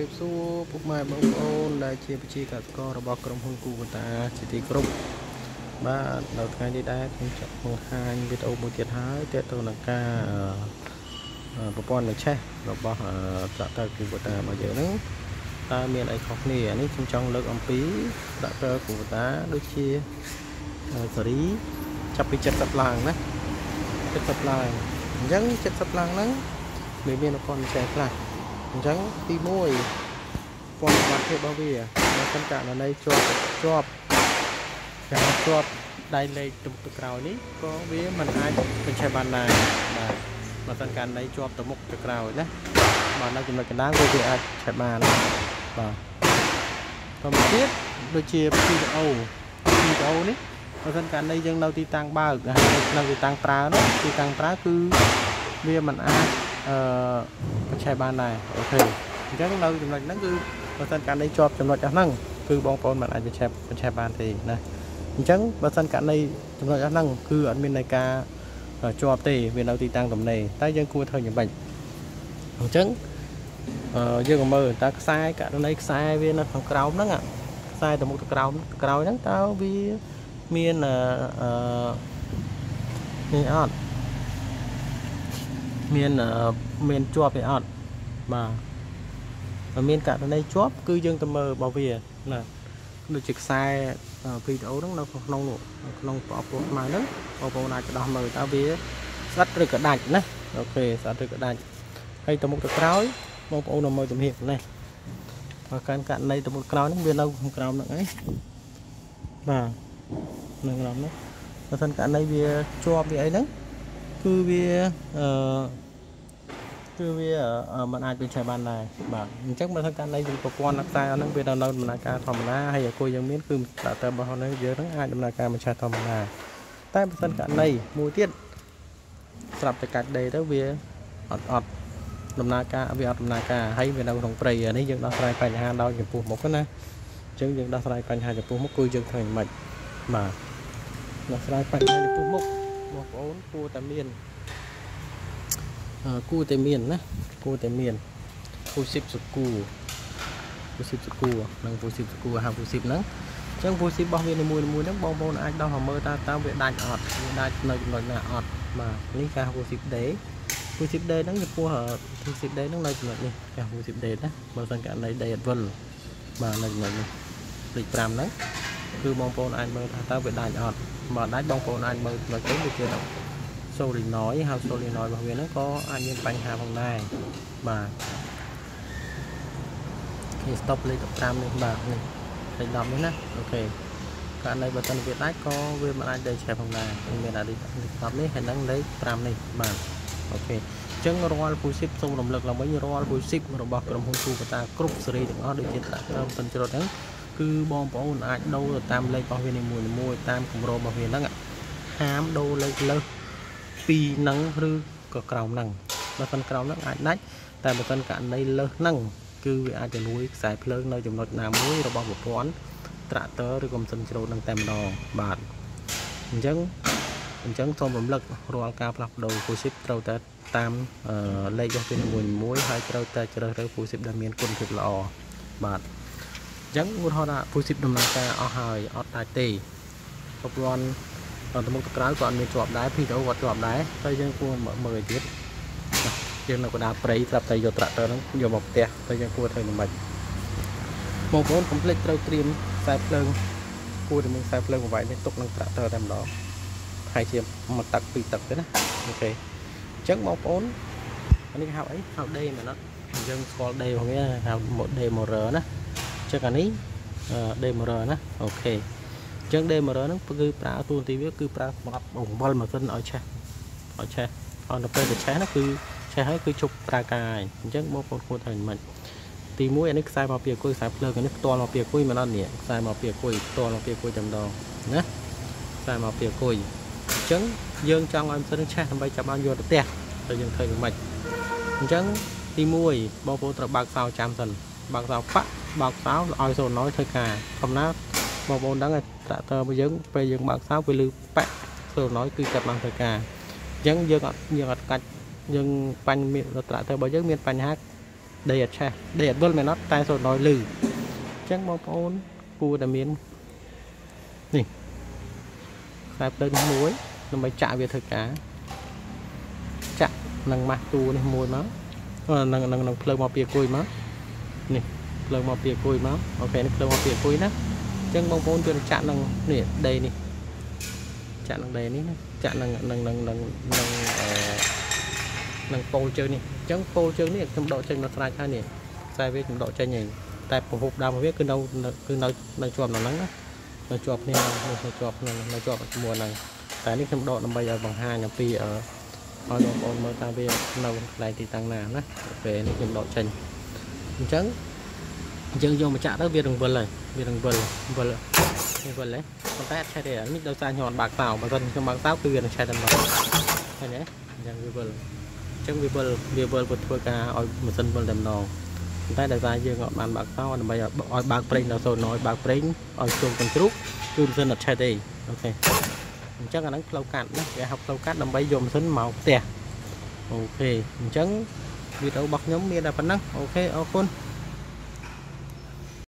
រាបសួរពុកម៉ែបងប្អូនដែលជាប្រជាកសិកររបស់ក្រុមហ៊ុនគូបតាជាទីគោរពបាទនៅថ្ងៃនេះដែរខ្ញុំចង់បង្ហាញវីដេអូមួយទៀតហើយទាក់ទងនឹងការអឺប្រព័ន្ធនៃឆេះរបស់ត្រាក់ទ័រគូបតារបស់យើងហ្នឹងតើមានអីខុសគ្នានេះខ្ញុំចង់លើកអំពីត្រាក់ទ័រគូបតាដូចជាសេរីចាប់ពី70ឡើងណា70ឡើងអញ្ចឹង70ឡើងហ្នឹងវាមានប្រព័ន្ធឆេះខ្លះ អញ្ចឹងទី1ពន្ធបាត់ភាពរបស់វាបើសិនករណីជាប់ជាប់ការជាប់ដៃលេខទៅទៅក្រោយនេះក៏វាមិនអាចបញ្ឆេះបានដែរបាទបើសិនករណីជាប់ទៅមុខទៅក្រោយណាបាទនៅចំណុចកណ្ដាលវាវាអាចឆេះបានបាទតទៅទៀតដូចជាវីដេអូវីដេអូនេះបើសិនករណីយើងនៅទីតាំងបើកនៅទីតាំងប្រើនោះទីតាំងប្រើគឺវាមិនអាចអឺ បញ្ឆេះបានដែរអូខេអញ្ចឹងនៅចំណុចហ្នឹងគឺបើសិនករណីជាប់ចំណុចហ្នឹងគឺបងប្អូនមិនអាចបញ្ឆេះបញ្ឆេះបានទេណាអញ្ចឹងបើសិនករណីចំណុចហ្នឹងគឺអត់មាននៃការជាប់ទេវានៅទីតាំងទំនេរតែយើងគួរធ្វើយ៉ាងម៉េចអញ្ចឹងអឺយើងក៏មើលតើខ្សែករណីខ្សែវានៅខាងក្រោមហ្នឹងខ្សែទៅមុខទៅក្រោមក្រោយហ្នឹងតើវាមានអឺនេះអត់ មានមានជាប់ទេអត់បាទបើមានករណីជាប់គឺយើងទៅមើលរបស់វាណាដូចជាខ្សែវីដេអូហ្នឹងនៅក្នុងនោះក្នុងប្រអប់ពោះខ្មៅហ្នឹងបងប្អូនអាចទៅដោះមើលតើវាស្អិតឬក៏ដាច់ណាអូខេស្អិតឬក៏ដាច់ហើយទៅមុខទៅក្រោយបងប្អូននៅមើលជំរាបនេះបើកាន់ករណីទៅមុខក្រោយហ្នឹងវានៅក្នុងក្រោមហ្នឹងឯងបាទនៅក្រោមហ្នឹងបើសិនករណីវាជាប់វាអីហ្នឹង គឺវាអឺគឺវាមិនអាចបញ្ឆេះបានដែរបាទអញ្ចឹងបើថាករណីយើងប្រព័ន្ធខ្សែអស់ហ្នឹងវានៅនៅដំណើរការធម្មតាហើយអគុយយើងមានគឺដាក់ទៅរបស់ហ្នឹងយើងហ្នឹងអាចដំណើរការបញ្ឆេះធម្មតាតែបើសិនករណីមួយទៀតស្រាប់តែកាច់ដេទៅវាអត់អត់ដំណើរការវាអត់ដំណើរការហើយវានៅក្នុងព្រៃនេះយើងដោះស្រាយបញ្ហាដោយចំពោះមុខណាអញ្ចឹងយើងដោះស្រាយបញ្ហាចំពោះមុខគឺយើងធ្វើមិនបាទដោះស្រាយបញ្ហាចំពោះមុខ បងប្អូនគួរតែមានគួរតែមានណាគួរតែមានពូស៊ីបសគូពូស៊ីបសគូនិងពូស៊ីបសគូហៅពូស៊ីបហ្នឹងអញ្ចឹងពូស៊ីបរបស់វានីមួយៗហ្នឹងបងប្អូនអាចដោះមកមើលតើតើវាដាច់អត់វាដាច់នៅចំណុចណាអត់បាទនេះការពូស៊ីបដេពូស៊ីបដេហ្នឹងចំពោះពូស៊ីបដេហ្នឹងនៅចំណុចនេះការពូស៊ីបដេណាបើសិនករណីដេអត់វិលបាទនៅចំណុចនេះលេខ5ហ្នឹង គឺបងប្អូនអាចមើលថាតើវាដាច់អត់បើដាច់បងប្អូនអាចមើលចំណុចទៅវាជាសូលីណយហើយសូលីណយរបស់វាហ្នឹងក៏អាចមានបញ្ហាផងដែរបាទគេ stop លេខ15នេះបាទនេះលេខ10នេះណាអូខេករណីបើសិនវាដាច់ក៏វាមិនអាចដេកឆេះផងដែរមានអាលេខ10នេះហើយនឹងលេខ5នេះបាទអូខេអញ្ចឹងរាល់ពូស៊ីបសូមរំលឹកឡើងវិញរាល់ពូស៊ីបរបស់ក្រុមហ៊ុនគូបតាគ្រប់សេរីទាំងអស់ដូចជាដាក់ក្រុមសិនច្រត់ហ្នឹង គឺបងប្អូនអាចដូរតាមលេខរបស់វានីមួយៗតាមគម្រោងរបស់វាហ្នឹងហាមដូរលេខលើសពីហ្នឹងឬក៏ក្រោមហ្នឹងបើមិនក្រោមហ្នឹងអាចដាច់តែបើមិនករណីលើសហ្នឹងគឺវាអាចទៅលួយខ្សែភ្លើងនៅចំណុចណាមួយរបស់ប្រព័ន្ធត្រាក់ទ័រឬក៏ម៉ាស៊ីនច្រូតនឹងតែម្ដងបាទអញ្ចឹងអញ្ចឹងសូមរំលឹករាល់ការផ្លាស់ប្ដូរពូស៊ីបត្រូវតែតាមលេខរបស់វាមួយមួយហើយត្រូវតែជ្រើសរើសពូស៊ីបដែលមានគុណភាពល្អបាទ អញ្ចឹងឧទាហរណ៍ថាពូស៊ីបដំណើរការអស់ហើយអត់ដាច់ទេប្រព័ន្ធទៅមុខទៅក្រៅក៏អត់មានជាប់ដែរវីដេអូគាត់ជាប់ដែរតែយើងគួរមើលទៀតយើងនៅកណ្ដាលព្រៃស្រាប់តែយកត្រាក់ទ័រហ្នឹងយកមកផ្ទះតែយើងគួរធ្វើយ៉ាងម៉េចបងប្អូនកុំភ្លេចត្រូវត្រៀមខ្សែភ្លើងគួរតែមានខ្សែភ្លើងបង្វែកនេះទុកនឹងត្រាក់ទ័រតែម្ដងហើយជាមួយទឹកពីរទឹកទេណាអូខេអញ្ចឹងបងប្អូនអានេះហៅអីហៅដេមែនអត់យើងស្គាល់ដេរបស់វាហៅដេម៉ូរ៉ឺណាអញ្ចឹងអានេះដេម៉ូរ៉ឺណាអូខេចឹង DMR ហ្នឹងគឺប្រើតួនាទីវាគឺប្រើសម្រាប់បង្វិលម៉ាស៊ីនឲ្យឆេះឲ្យឆេះអត់ទៅពេលទៅឆេះហ្នឹងគឺឆេះហើយគឺជប់ប្រើការហើយអញ្ចឹងបងប្អូនគួរធ្វើមិនទី1អានេះខ្សែមកពីអគុយខ្សែភ្លើងនេះផ្ទាល់មកពីអគុយមិនអត់នេះខ្សែមកពីអគុយផ្ទាល់មកពីអគុយតែម្ដងណាខ្សែមកពីអគុយអញ្ចឹងយើងចង់ឲ្យម៉ាស៊ីនឆេះដើម្បីចាប់បានយកទៅផ្ទះទៅយើងធ្វើយ៉ាងម៉េចអញ្ចឹងទី1បងប្អូនត្រូវបើកសោចាំសិនបើកសោប៉ាក់ បើកសោឲ្យសូណយធ្វើការធម្មតាបងប្អូនដឹងត្រាក់ទ័ររបស់យើងពេលយើងបើកសោវាលឺប៉ាក់សូណយគឺចាប់បានធ្វើការអញ្ចឹងយើងអត់យើងអត់កាច់យើងបាញ់មានត្រាក់ទ័ររបស់យើងមានបញ្ហាដីអត់ឆេះដីអត់វិលមែនអត់តែសូនដល់លឺអញ្ចឹងបងប្អូនគួរតែមាននេះខ្សែភ្លើងនេះមួយដើម្បីចាក់វាធ្វើការចាក់នឹងម៉ាស់ទូនេះមួយមកនឹងនឹងនឹងភ្លើងមកពីគួយមកនេះ ភ្លើងមកពីគួយមកអូខេនេះភ្លើងមកពីគួយណាអញ្ចឹងបងប្អូនជួយចាក់នឹងនេះដីនេះចាក់នឹងដីនេះណាចាក់នឹងនឹងនឹងនឹងនឹងអឺនឹងពោលជើងនេះអញ្ចឹងពោលជើងនេះខ្ញុំដកចេញមកស្រេចហើយនេះខ្សែវាខ្ញុំដកចេញហើយតែប្រភពដើមរបស់វាគឺនៅគឺនៅនៅជាប់នៅហ្នឹងណានៅជាប់គ្នានៅជាប់ហ្នឹងនៅជាប់ជាមួយហ្នឹងតែនេះខ្ញុំដកដើម្បីឲ្យបង្ហាញអំពីអឺឲ្យបងប្អូនមើលថាវានៅកន្លែងទីតាំងណាណាពេលនេះខ្ញុំដកចេញអញ្ចឹង យើងយកមកចាក់ទៅវារង្វិលហើយវារង្វិលវិលវាវិលហើយប៉ុន្តែអត់ឆេះទេនេះដោយសារខ្ញុំអត់បើកតោបើមិនខ្ញុំបើកតោគឺវានឹងឆេះតែមកឃើញទេអញ្ចឹងវាវិលអញ្ចឹងវាវិលវាវិលទៅធ្វើការឲ្យម៉ាស៊ីនវិលតែម្ដងប៉ុន្តែដោយសារយើងអត់បានបើកតោដើម្បីឲ្យបើកប្រេងដល់0ឲ្យបើកប្រេងឲ្យជុំកញ្ជ្រូកគឺម៉ាស៊ីនអត់ឆេះទេអូខេអញ្ចឹងអាហ្នឹងផ្លូវកាត់ណាគេហៅផ្លូវកាត់ដើម្បីយកម៉ាស៊ីនមកផ្ទះអូខេអញ្ចឹងវីដេអូរបស់ខ្ញុំមានតែប៉ុណ្ណឹងអូខេអរគុណ